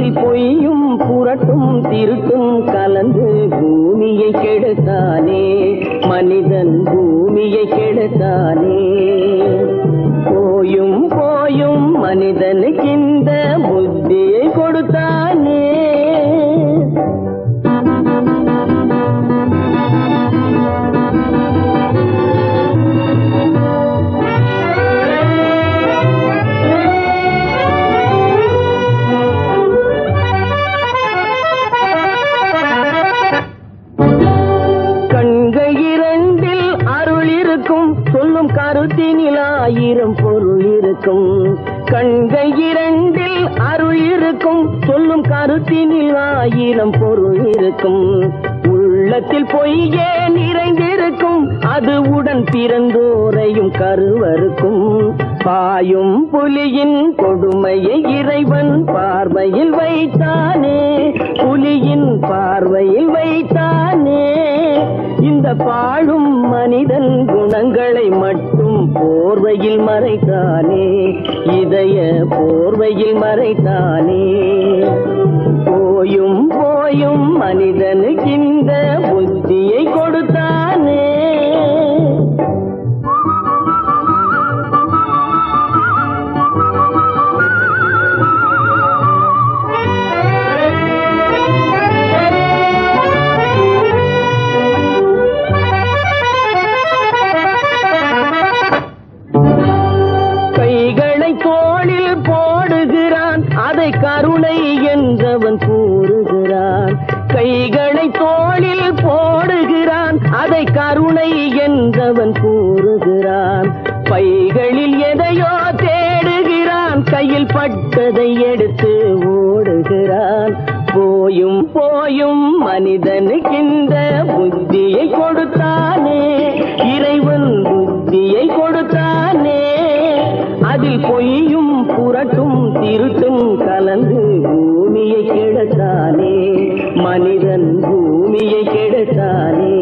அதில் பொய்யும் புரட்டும் திருட்டும் கலந்து பூமியை கெடுத்தானே. மனிதன் பூமியை கெடுத்தானே. போயும் போயும் மனிதனுக்கு இந்த இருக்கும். சொல்லும் கருத்தினில் ஆயிரம் பொருள் இருக்கும். கண்கள் இரண்டில் அருள் இருக்கும். சொல்லும் கருத்தினில் ஆயிரம் பொருள் இருக்கும். உள்ளத்தில் பொய்யே நிறைந்திருக்கும். அது உடன் பிறந்தோரையும் கருவருக்கும் பாயும் புலியின் கொடுமையை இறைவன் பார்வையில் வைத்தானே. புலியின் பார்வையில் வைத்தானே. இந்த பாழும் மனிதன் குணங்களை மட்டும் போர்வையில் மறைத்தானே இதய போர்வையில் மறைத்தானே. போயும் போயும் மனிதனுக்கு இந்த கருணை கருணை என்றவன் கூறுகிறான். கைகளை தோளில் போடுகிறான். அதை கருணை என்றவன் கூறுகிறான். பைகளில் எதையோ தேடுகிறான். கையில் பட்டதை எடுத்து ஓடுகிறான். போயும் போயும் மனிதனுக்கின்ற புத்தியை கொடுத்தானே. இறைவன் புத்தியை கொடுத்தானே. அதில் பொய் புரட்டும் திருட்டும் கலந்து பூமியை கெடுத்தானே மனிதன் பூமியை கெடுத்தானே